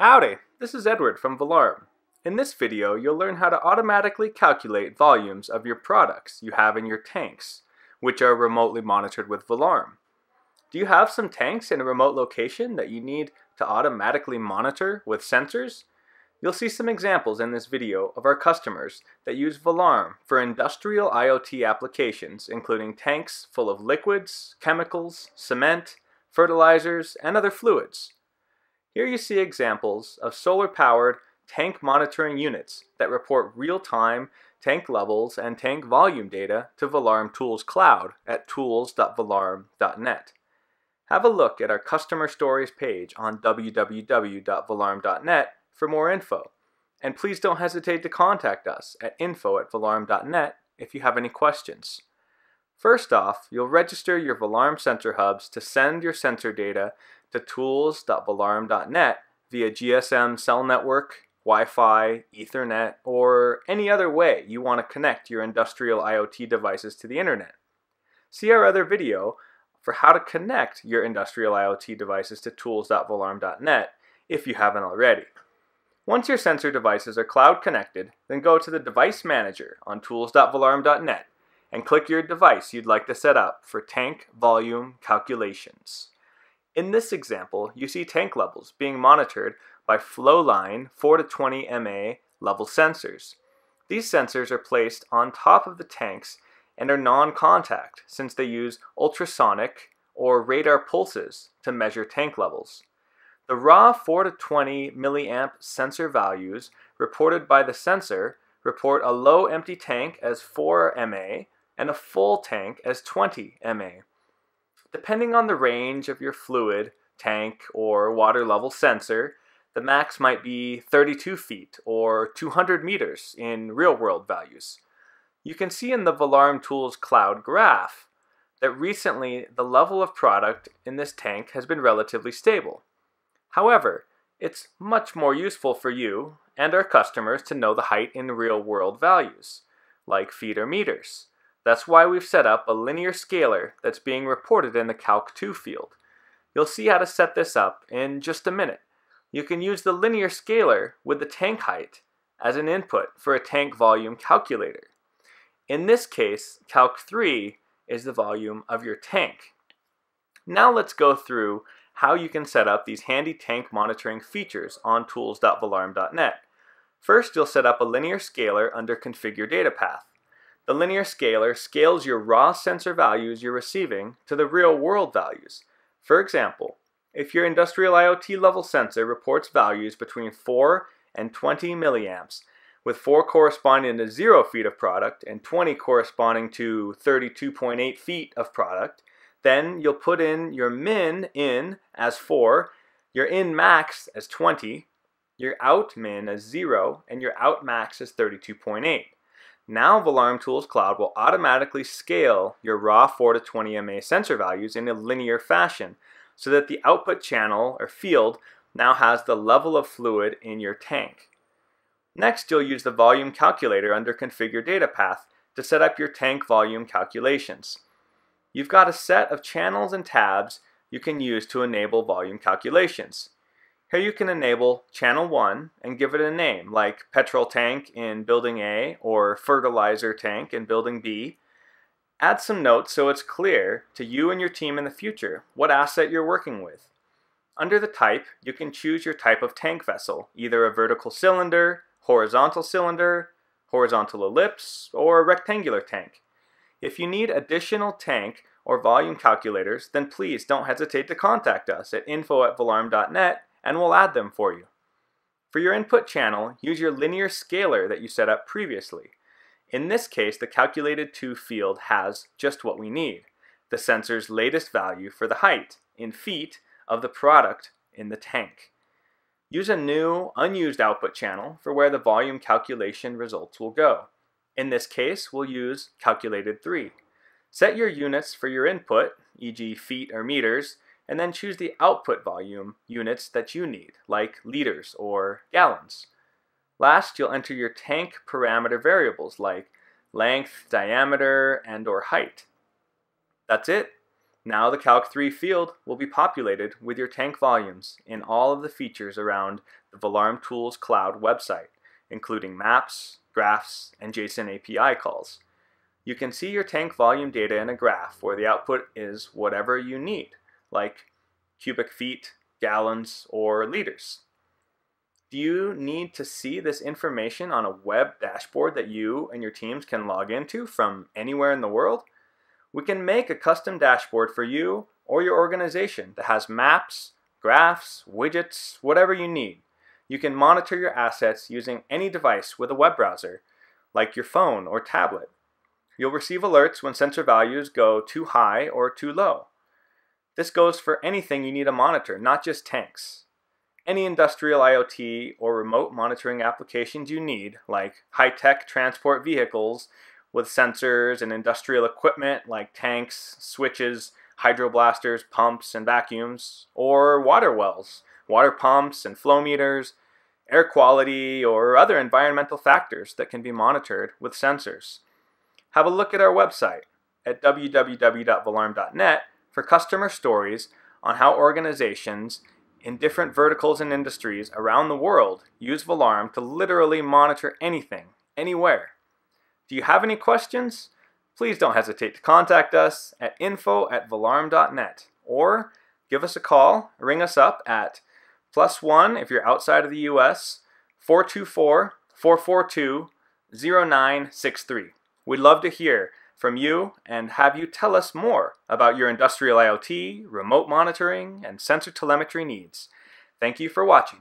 Howdy, this is Edward from Valarm. In this video, you'll learn how to automatically calculate volumes of your products you have in your tanks, which are remotely monitored with Valarm. Do you have some tanks in a remote location that you need to automatically monitor with sensors? You'll see some examples in this video of our customers that use Valarm for industrial IoT applications, including tanks full of liquids, chemicals, cement, fertilizers, and other fluids. Here you see examples of solar-powered tank monitoring units that report real-time tank levels and tank volume data to Valarm Tools Cloud at tools.valarm.net. Have a look at our customer stories page on www.valarm.net for more info. And please don't hesitate to contact us at info at valarm.net if you have any questions. First off, you'll register your Valarm sensor hubs to send your sensor data to tools.valarm.net via GSM cell network, Wi-Fi, Ethernet, or any other way you want to connect your industrial IoT devices to the internet. See our other video for how to connect your industrial IoT devices to tools.valarm.net if you haven't already. Once your sensor devices are cloud connected, then go to the Device Manager on tools.valarm.net and click your device you'd like to set up for tank volume calculations. In this example, you see tank levels being monitored by Flowline 4 to 20 MA level sensors. These sensors are placed on top of the tanks and are non-contact since they use ultrasonic or radar pulses to measure tank levels. The raw 4 to 20 milliamp sensor values reported by the sensor report a low empty tank as 4 mA and a full tank as 20 mA. Depending on the range of your fluid, tank, or water level sensor, the max might be 32 feet or 200 meters in real world values. You can see in the Valarm Tools Cloud graph that recently the level of product in this tank has been relatively stable. However, it's much more useful for you and our customers to know the height in real world values, like feet or meters. That's why we've set up a linear scalar that's being reported in the Calc2 field. You'll see how to set this up in just a minute. You can use the linear scalar with the tank height as an input for a tank volume calculator. In this case, Calc3 is the volume of your tank. Now let's go through how you can set up these handy tank monitoring features on tools.valarm.net. First, you'll set up a linear scalar under Configure Data Path. The linear scaler scales your raw sensor values you're receiving to the real world values. For example, if your industrial IoT level sensor reports values between 4 and 20 milliamps, with 4 corresponding to 0 feet of product and 20 corresponding to 32.8 feet of product, then you'll put in your min in as 4, your in max as 20, your out min as 0, and your out max as 32.8. Now Valarm Tools Cloud will automatically scale your raw 4 to 20 MA sensor values in a linear fashion so that the output channel or field now has the level of fluid in your tank. Next, you'll use the volume calculator under Configure Data Path to set up your tank volume calculations. You've got a set of channels and tabs you can use to enable volume calculations. Here you can enable channel 1 and give it a name like petrol tank in building A or fertilizer tank in building B. Add some notes so it's clear to you and your team in the future what asset you're working with. Under the type, you can choose your type of tank vessel, either a vertical cylinder, horizontal cylinder, horizontal ellipse, or a rectangular tank. If you need additional tank or volume calculators, then please don't hesitate to contact us at info at valarm.net and we'll add them for you. For your input channel, use your linear scaler that you set up previously. In this case, the calculated to field has just what we need, the sensor's latest value for the height, in feet, of the product in the tank. Use a new, unused output channel for where the volume calculation results will go. In this case, we'll use calculated 3. Set your units for your input, e.g. feet or meters, and then choose the output volume units that you need, like liters or gallons. Last, you'll enter your tank parameter variables like length, diameter, and or height. That's it. Now the Calc 3 field will be populated with your tank volumes in all of the features around the Valarm Tools Cloud website, including maps, graphs, and JSON API calls. You can see your tank volume data in a graph where the output is whatever you need, like cubic feet, gallons, or liters. Do you need to see this information on a web dashboard that you and your teams can log into from anywhere in the world? We can make a custom dashboard for you or your organization that has maps, graphs, widgets, whatever you need. You can monitor your assets using any device with a web browser, like your phone or tablet. You'll receive alerts when sensor values go too high or too low. This goes for anything you need to monitor, not just tanks any industrial IoT or remote monitoring applications you need, like high tech transport vehicles with sensors and industrial equipment like tanks, switches, hydroblasters, pumps, and vacuums, or water wells, water pumps, and flow meters, air quality, or other environmental factors that can be monitored with sensors. Have a look at our website at www.valarm.net for customer stories on how organizations in different verticals and industries around the world use Valarm to literally monitor anything, anywhere. Do you have any questions? Please don't hesitate to contact us at info at valarm.net or give us a call, ring us up at plus one if you're outside of the US, 424 442 0963. We'd love to hear from you and have you tell us more about your industrial IoT, remote monitoring, and sensor telemetry needs. Thank you for watching.